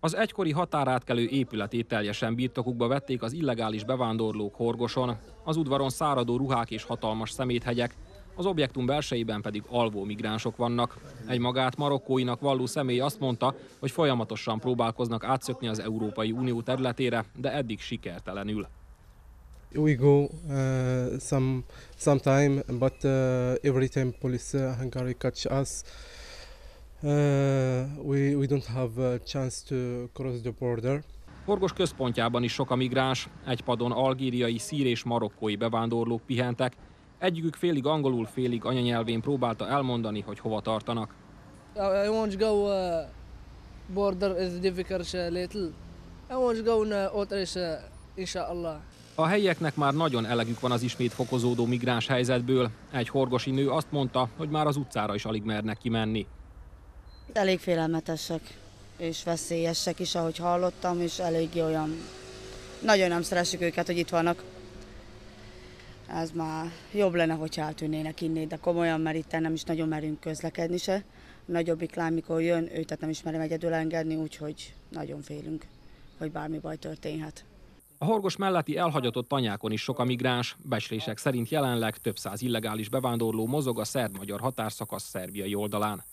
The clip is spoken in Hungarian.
Az egykori határátkelő épületét teljesen birtokukba vették az illegális bevándorlók horgoson, az udvaron száradó ruhák és hatalmas szeméthegyek, az objektum belsejében pedig alvó migránsok vannak. Egy magát marokkóinak valló személy azt mondta, hogy folyamatosan próbálkoznak átszökni az Európai Unió területére, de eddig sikertelenül. we go uh, some sometime but uh, every time police uh, hungary catch us we, we don't have a chance to cross the border Horgos központjában is sok a migráns, egy padon algériai, szír és marokkói bevándorlók pihentek, egyikük félig angolul, félig anyanyelvén próbálta elmondani, hogy hova tartanak. I want to go uh, border is difficult a little. I want to go in uh, Otris, uh, inshallah. A helyieknek már nagyon elegük van az ismét fokozódó migráns helyzetből. Egy horgosi nő azt mondta, hogy már az utcára is alig mernek kimenni. Elég félelmetesek és veszélyesek is, ahogy hallottam, és eléggé olyan... Nagyon nem szeressük őket, hogy itt vannak. Ez már jobb lenne, hogyha eltűnnének inni, de komolyan, mert itt nem is nagyon merünk közlekedni se. Nagyobbik lány, mikor jön, őt nem is merem egyedül engedni, úgyhogy nagyon félünk, hogy bármi baj történhet. A horgos melletti elhagyatott tanyákon is sok a migráns. Becslések szerint jelenleg több száz illegális bevándorló mozog a szerb-magyar határszakasz szerbiai oldalán.